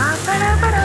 Ah, para, para.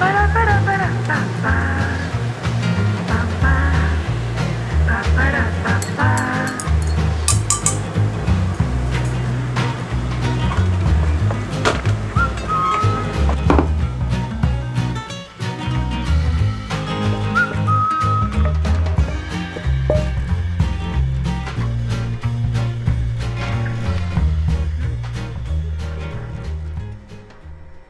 Ba-da-ba-da-ba-da-ba-ba.